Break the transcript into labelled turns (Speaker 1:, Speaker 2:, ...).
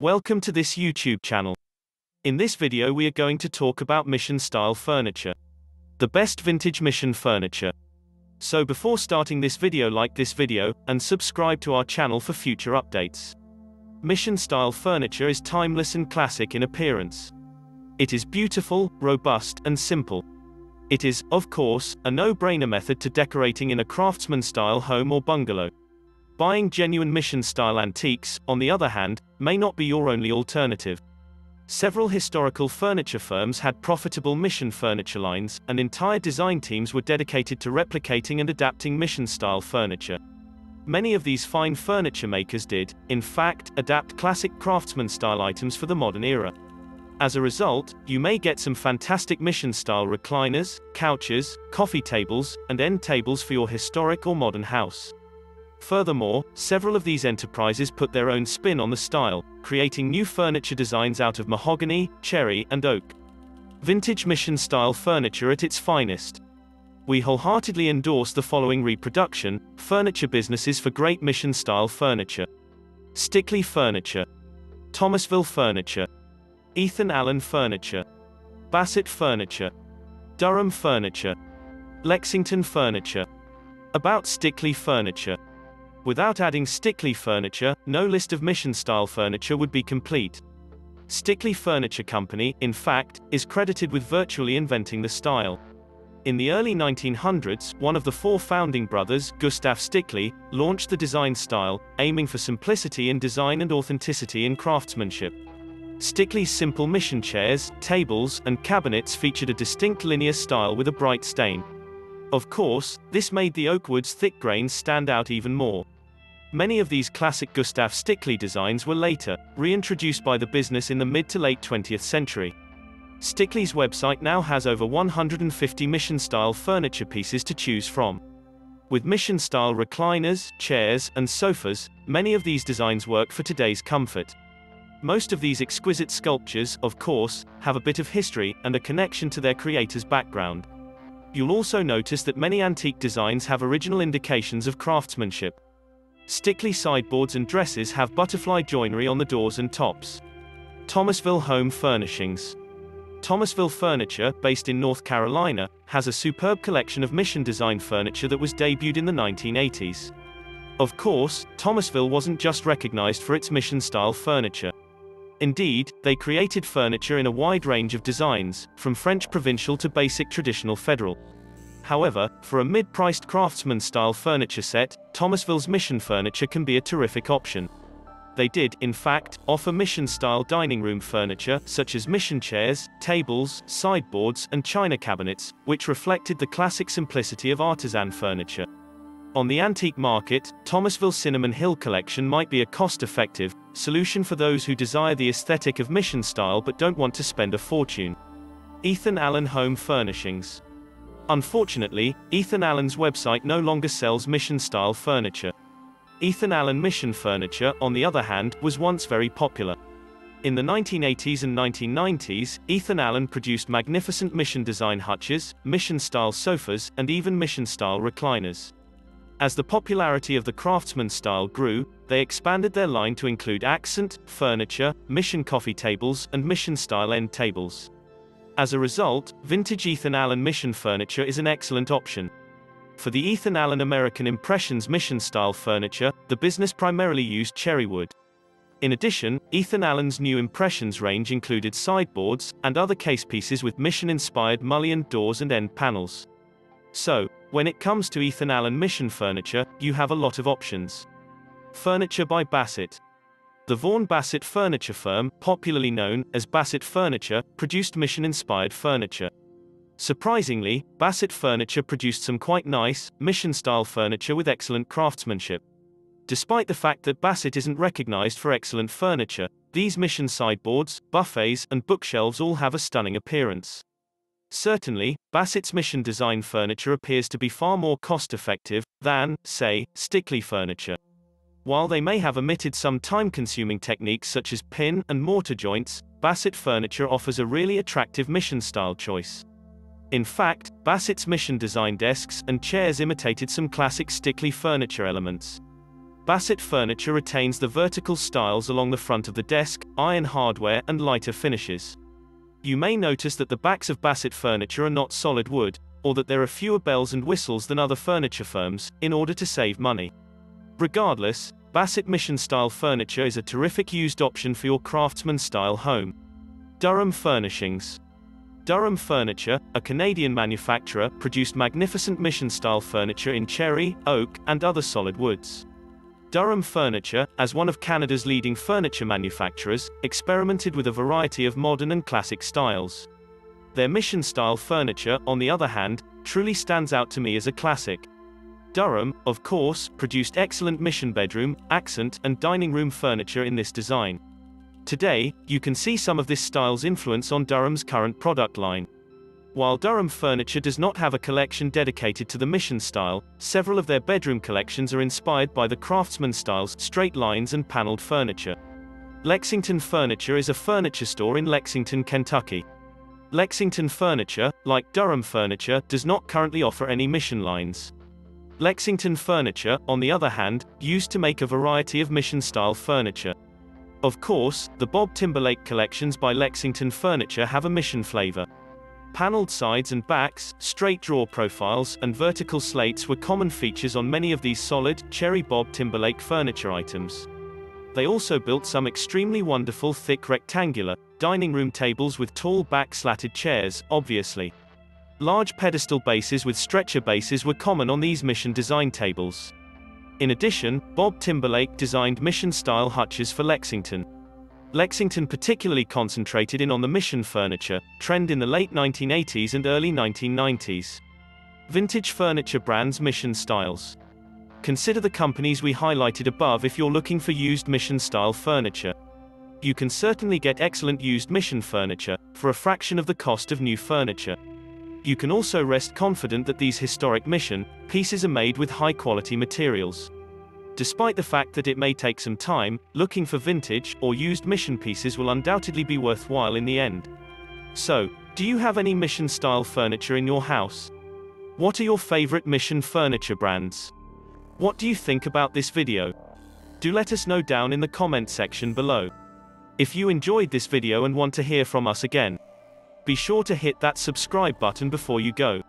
Speaker 1: Welcome to this YouTube channel. In this video we are going to talk about mission style furniture. The best vintage mission furniture. So before starting this video like this video, and subscribe to our channel for future updates. Mission style furniture is timeless and classic in appearance. It is beautiful, robust, and simple. It is, of course, a no-brainer method to decorating in a craftsman-style home or bungalow. Buying genuine mission-style antiques, on the other hand, may not be your only alternative. Several historical furniture firms had profitable mission furniture lines, and entire design teams were dedicated to replicating and adapting mission-style furniture. Many of these fine furniture makers did, in fact, adapt classic craftsman-style items for the modern era. As a result, you may get some fantastic mission-style recliners, couches, coffee tables, and end tables for your historic or modern house. Furthermore, several of these enterprises put their own spin on the style, creating new furniture designs out of mahogany, cherry, and oak. Vintage mission-style furniture at its finest. We wholeheartedly endorse the following reproduction, furniture businesses for great mission-style furniture. Stickley Furniture. Thomasville Furniture. Ethan Allen Furniture. Bassett Furniture. Durham Furniture. Lexington Furniture. About Stickley Furniture. Without adding Stickley Furniture, no list of mission-style furniture would be complete. Stickley Furniture Company, in fact, is credited with virtually inventing the style. In the early 1900s, one of the four founding brothers, Gustav Stickley, launched the design style, aiming for simplicity in design and authenticity in craftsmanship. Stickley's simple mission chairs, tables, and cabinets featured a distinct linear style with a bright stain. Of course, this made the oakwood's thick grains stand out even more. Many of these classic Gustav Stickley designs were later reintroduced by the business in the mid to late 20th century. Stickley's website now has over 150 mission-style furniture pieces to choose from. With mission-style recliners, chairs, and sofas, many of these designs work for today's comfort. Most of these exquisite sculptures, of course, have a bit of history and a connection to their creator's background. You'll also notice that many antique designs have original indications of craftsmanship. Stickley sideboards and dresses have butterfly joinery on the doors and tops. Thomasville Home Furnishings. Thomasville Furniture, based in North Carolina, has a superb collection of mission design furniture that was debuted in the 1980s. Of course, Thomasville wasn't just recognized for its mission style furniture. Indeed, they created furniture in a wide range of designs, from French provincial to basic traditional federal. However, for a mid-priced craftsman-style furniture set, Thomasville's Mission furniture can be a terrific option. They did, in fact, offer Mission-style dining room furniture, such as Mission chairs, tables, sideboards, and china cabinets, which reflected the classic simplicity of artisan furniture. On the antique market, Thomasville Cinnamon Hill collection might be a cost-effective solution for those who desire the aesthetic of mission style but don't want to spend a fortune. Ethan Allen Home Furnishings. Unfortunately, Ethan Allen's website no longer sells mission-style furniture. Ethan Allen Mission furniture, on the other hand, was once very popular. In the 1980s and 1990s, Ethan Allen produced magnificent mission design hutches, mission-style sofas, and even mission-style recliners. As the popularity of the craftsman style grew, they expanded their line to include accent, furniture, mission coffee tables, and mission-style end tables. As a result, vintage Ethan Allen mission furniture is an excellent option. For the Ethan Allen American Impressions mission-style furniture, the business primarily used cherry wood. In addition, Ethan Allen's new Impressions range included sideboards, and other case pieces with mission-inspired mullioned doors and end panels. So, when it comes to Ethan Allen mission furniture, you have a lot of options. Furniture by Bassett. The Vaughan Bassett furniture firm, popularly known as Bassett Furniture, produced mission-inspired furniture. Surprisingly, Bassett Furniture produced some quite nice, mission-style furniture with excellent craftsmanship. Despite the fact that Bassett isn't recognized for excellent furniture, these mission sideboards, buffets, and bookshelves all have a stunning appearance. Certainly, Bassett's mission design furniture appears to be far more cost-effective than, say, Stickley furniture. While they may have omitted some time-consuming techniques such as pin and mortar joints, Bassett furniture offers a really attractive mission-style choice. In fact, Bassett's mission design desks and chairs imitated some classic Stickley furniture elements. Bassett furniture retains the vertical stiles along the front of the desk, iron hardware, and lighter finishes. You may notice that the backs of Bassett furniture are not solid wood, or that there are fewer bells and whistles than other furniture firms, in order to save money. Regardless, Bassett Mission style furniture is a terrific used option for your craftsman style home. Durham Furnishings Durham Furniture, a Canadian manufacturer, produced magnificent mission style furniture in cherry, oak, and other solid woods. Durham Furniture, as one of Canada's leading furniture manufacturers, experimented with a variety of modern and classic styles. Their mission style furniture, on the other hand, truly stands out to me as a classic. Durham, of course, produced excellent mission bedroom, accent, and dining room furniture in this design. Today, you can see some of this style's influence on Durham's current product line. While Durham Furniture does not have a collection dedicated to the mission style, several of their bedroom collections are inspired by the craftsman style's straight lines and paneled furniture. Lexington Furniture is a furniture store in Lexington, Kentucky. Lexington Furniture, like Durham Furniture, does not currently offer any mission lines. Lexington Furniture, on the other hand, used to make a variety of mission-style furniture. Of course, the Bob Timberlake collections by Lexington Furniture have a mission flavor. Paneled sides and backs, straight drawer profiles, and vertical slates were common features on many of these solid, cherry Bob Timberlake furniture items. They also built some extremely wonderful thick rectangular, dining room tables with tall back slatted chairs, obviously. Large pedestal bases with stretcher bases were common on these mission design tables. In addition, Bob Timberlake designed mission-style hutches for Lexington. Lexington particularly concentrated in on the mission furniture, trend in the late 1980s and early 1990s. Vintage furniture brands mission styles. Consider the companies we highlighted above if you're looking for used mission-style furniture. You can certainly get excellent used mission furniture, for a fraction of the cost of new furniture. You can also rest confident that these historic mission pieces are made with high-quality materials. Despite the fact that it may take some time, looking for vintage or used mission pieces will undoubtedly be worthwhile in the end. So, do you have any mission style furniture in your house? What are your favorite mission furniture brands? What do you think about this video? Do let us know down in the comment section below. If you enjoyed this video and want to hear from us again, be sure to hit that subscribe button before you go.